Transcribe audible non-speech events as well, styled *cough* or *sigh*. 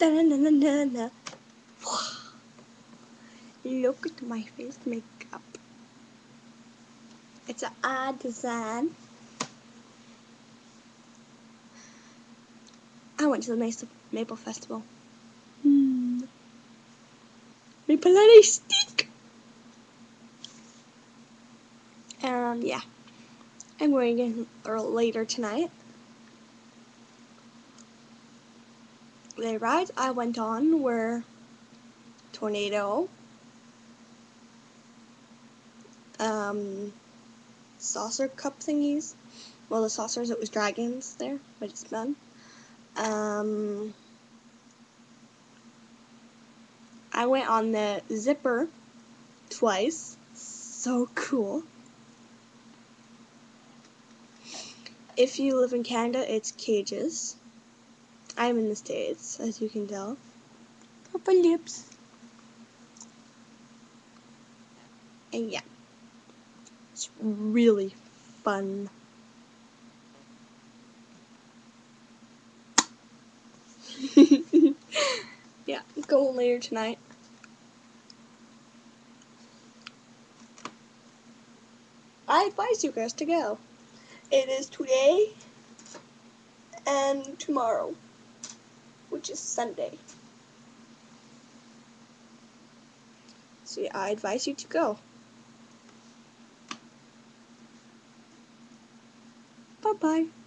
Da-na-na-na-na. Look at my face makeup. It's an odd design. I went to the Maple, Maple Festival. Mm. Maple Lady stick. Um, yeah. I'm going in later tonight. The rides I went on were Tornado, um, saucer cup thingies. Well, the saucers, it was dragons there, but it's done. Um, I went on the zipper twice. So cool. If you live in Canada, it's cages. I'm in the States, as you can tell. Purple lips. And yeah, it's really fun. *laughs* yeah, go later tonight. I advise you guys to go. It is today and tomorrow, which is Sunday. So yeah, I advise you to go. Bye-bye.